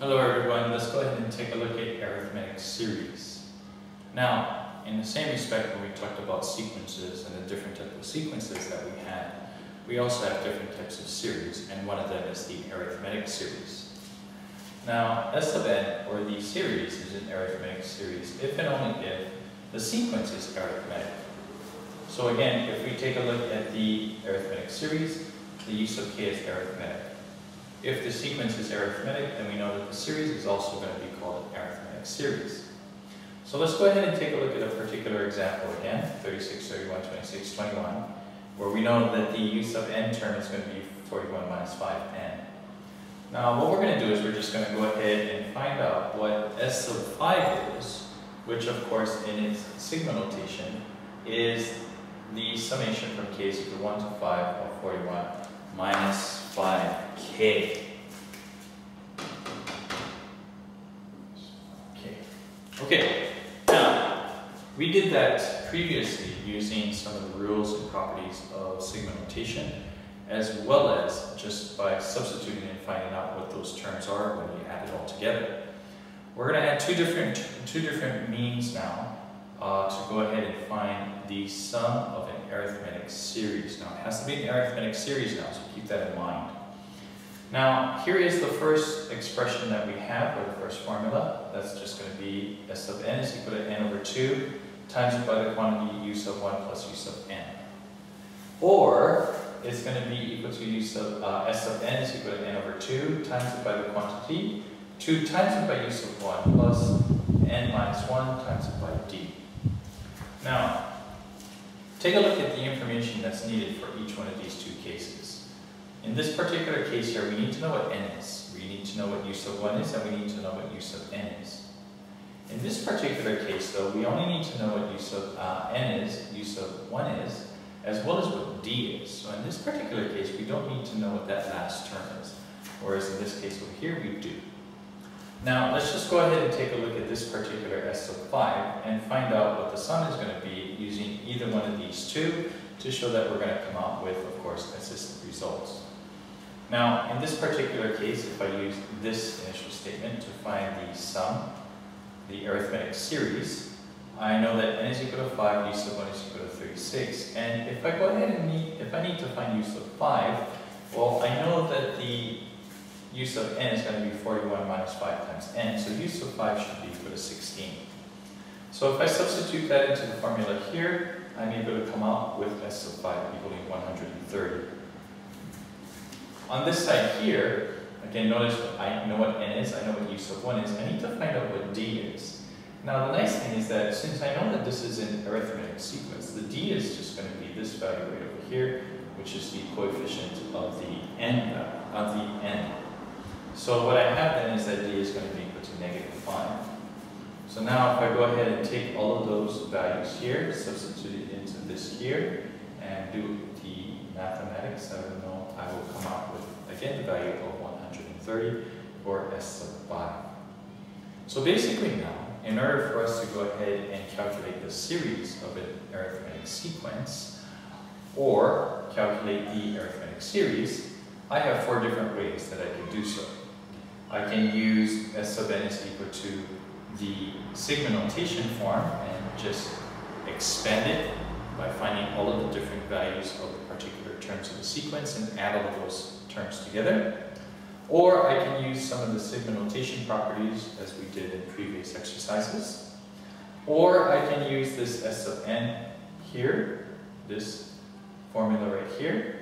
Hello everyone, let's go ahead and take a look at arithmetic series. Now, in the same respect when we talked about sequences and the different types of sequences that we had, we also have different types of series, and one of them is the arithmetic series. Now, S of n, or the series, is an arithmetic series if and only if the sequence is arithmetic. So again, if we take a look at the arithmetic series, the u sub k is arithmetic. If the sequence is arithmetic, then we know that the series is also going to be called an arithmetic series. So let's go ahead and take a look at a particular example again, 36, 31, 26, 21, where we know that the u sub n term is going to be 41 minus 5n. Now what we're going to do is we're just going to go ahead and find out what s of 5 is, which of course in its sigma notation is the summation from k is equal to 1 to 5 of 41 minus 5k. Okay. Okay. Now, we did that previously using some of the rules and properties of sigma notation, as well as just by substituting and finding out what those terms are when you add it all together. We're going to add two different, two different means now uh, to go ahead and find the sum of an arithmetic series. Now, it has to be an arithmetic series now, so keep that in mind. Now, here is the first expression that we have, or the first formula. That's just going to be s sub n is equal to n over 2 times by the quantity u sub 1 plus u sub n. Or, it's going to be equal to u sub, uh, s sub n is equal to n over 2 times it by the quantity 2 times it by u sub 1 plus n minus 1 times it by d. Now, take a look at the information that's needed for each one of these two cases. In this particular case here, we need to know what n is. We need to know what u sub 1 is, and we need to know what u sub n is. In this particular case, though, we only need to know what u sub uh, n is, u sub 1 is, as well as what d is. So in this particular case, we don't need to know what that last term is. Whereas in this case over here, we do. Now, let's just go ahead and take a look at this particular S of 5 and find out what the sum is going to be using either one of these two to show that we're going to come out with, of course, consistent results. Now, in this particular case, if I use this initial statement to find the sum, the arithmetic series, I know that n is equal to 5, u sub 1 is equal to 36. And if I go ahead and need, if I need to find u sub 5, well, I know that the u sub n is going to be 41 minus 5 times n, so u sub 5 should be equal to 16. So if I substitute that into the formula here, I'm able to come out with s of 5 equaling 130. On this side here, again, notice I know what n is, I know what u sub 1 is, I need to find out what d is. Now the nice thing is that since I know that this is an arithmetic sequence, the d is just going to be this value right over here, which is the coefficient of the n, of the n. So what I have then is that d is going to be equal to negative 5. So now if I go ahead and take all of those values here, substitute it into this here, and do the mathematics, I will know I will come out with, again, the value of 130 or S sub 5. So basically now, in order for us to go ahead and calculate the series of an arithmetic sequence, or calculate the arithmetic series, I have four different ways that I can do so. I can use S sub n is equal to the sigma notation form and just expand it by finding all of the different values of the particular terms of the sequence and add all of those terms together. Or I can use some of the sigma notation properties as we did in previous exercises. Or I can use this S of n here, this formula right here,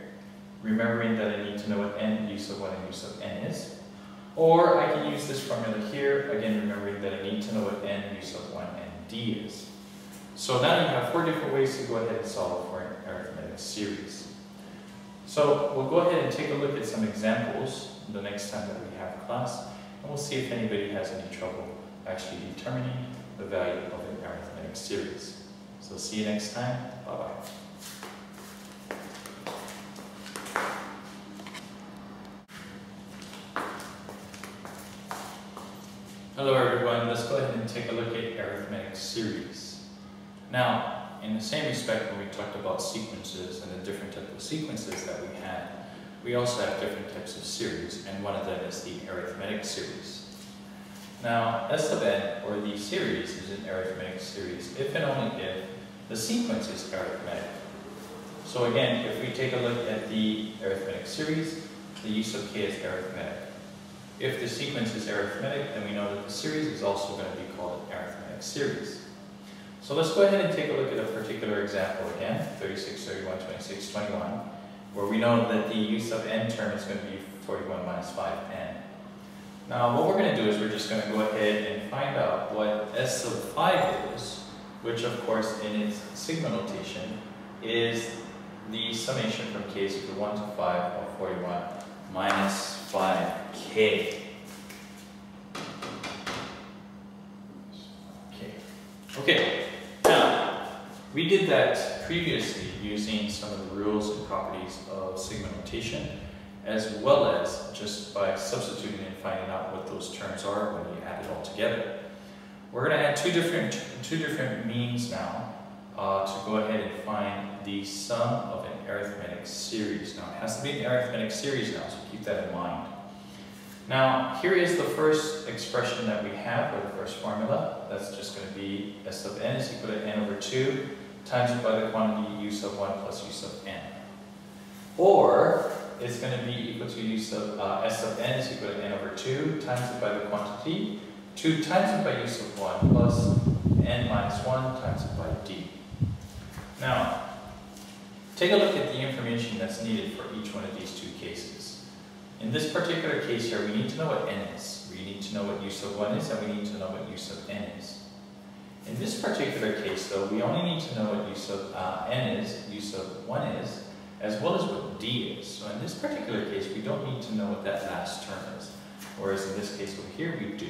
remembering that I need to know what n u sub 1 and u sub n is. Or I can use this formula here, again remembering that I need to know what n u sub 1 and d is. So now you have four different ways to go ahead and solve for an arithmetic series. So we'll go ahead and take a look at some examples the next time that we have class, and we'll see if anybody has any trouble actually determining the value of an arithmetic series. So see you next time. Bye-bye. Hello everyone, let's go ahead and take a look at arithmetic series. Now, in the same respect when we talked about sequences and the different types of sequences that we had, we also have different types of series, and one of them is the arithmetic series. Now, S sub n, or the series, is an arithmetic series if and only if the sequence is arithmetic. So again, if we take a look at the arithmetic series, the u sub k is arithmetic. If the sequence is arithmetic, then we know that the series is also going to be called an arithmetic series. So let's go ahead and take a look at a particular example again, 36, 31, 26, 21, where we know that the u sub n term is going to be 41 minus 5n. Now what we're going to do is we're just going to go ahead and find out what s sub 5 is, which of course in its sigma notation is the summation from k equal to 1 to 5 of 41 minus 5k. Okay. Now, we did that previously using some of the rules and properties of sigma notation, as well as just by substituting and finding out what those terms are when you add it all together. We're going to add two different, two different means now uh, to go ahead and find the sum of an arithmetic series. Now, it has to be an arithmetic series now, so keep that in mind. Now, here is the first expression that we have, or the first formula. That's just going to be s of n is equal to n over 2 times by the quantity u sub 1 plus u sub n. Or, it's going to be equal to u sub, uh, s of n is equal to n over 2 times it by the quantity 2 times it by u sub 1 plus n minus 1 times it by d. Now, take a look at the information that's needed for each one of these two cases. In this particular case here, we need to know what n is. We need to know what u sub 1 is, and we need to know what u sub n is. In this particular case, though, we only need to know what u sub uh, n is, u sub 1 is, as well as what d is. So in this particular case, we don't need to know what that last term is. Whereas in this case over here, we do.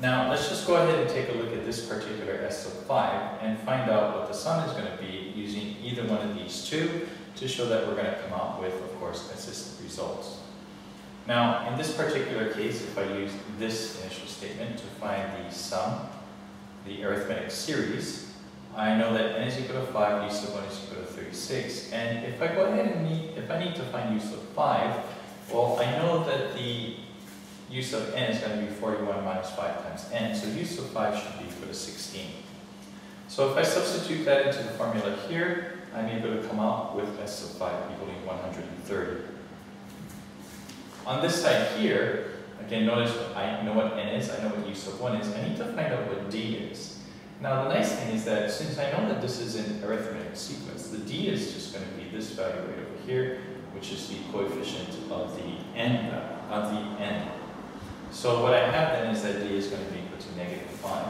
Now, let's just go ahead and take a look at this particular S sub 5 and find out what the sum is going to be using either one of these two to show that we're going to come out with, of course, consistent results. Now, in this particular case, if I use this initial statement to find the sum, the arithmetic series, I know that n is equal to 5, u sub 1 is equal to 36. And if I go ahead and need, if I need to find u sub 5, well, I know that the u sub n is going to be 41 minus 5 times n, so u sub 5 should be equal to 16. So if I substitute that into the formula here, I'm able to come out with s sub 5 equaling 130. On this side here, again, notice I know what n is, I know what u sub 1 is, I need to find out what d is. Now the nice thing is that since I know that this is an arithmetic sequence, the d is just going to be this value right over here, which is the coefficient of the n, of the n. So what I have then is that d is going to be equal to negative 5.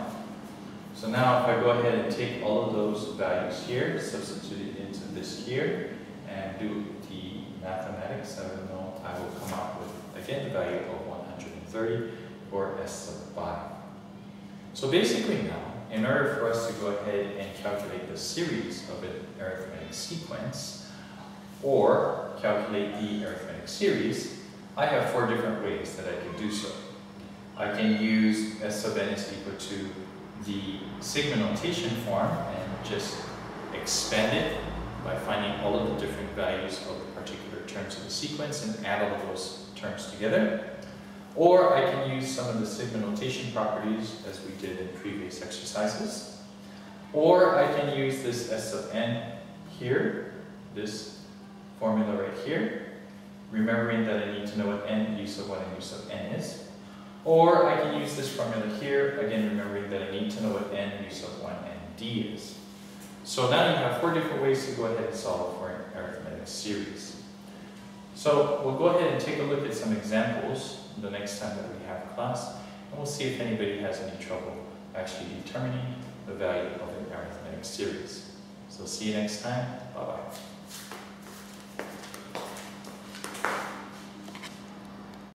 So now if I go ahead and take all of those values here, substitute it into this here, and do the mathematics, I will know I will come up with, again, the value of 130 for S sub 5. So basically now, in order for us to go ahead and calculate the series of an arithmetic sequence, or calculate the arithmetic series, I have four different ways that I can do so. I can use S sub n is equal to the sigma notation form and just expand it by finding all of the different values of the particular terms of the sequence and add all of those terms together. Or I can use some of the sigma notation properties as we did in previous exercises. Or I can use this S sub n here, this formula right here, remembering that I need to know what n u sub 1 and u sub n is. Or I can use this formula here, again remembering that I need to know what n, u sub 1, and d is. So now you have four different ways to go ahead and solve for an arithmetic series. So we'll go ahead and take a look at some examples the next time that we have class, and we'll see if anybody has any trouble actually determining the value of an arithmetic series. So see you next time. Bye-bye.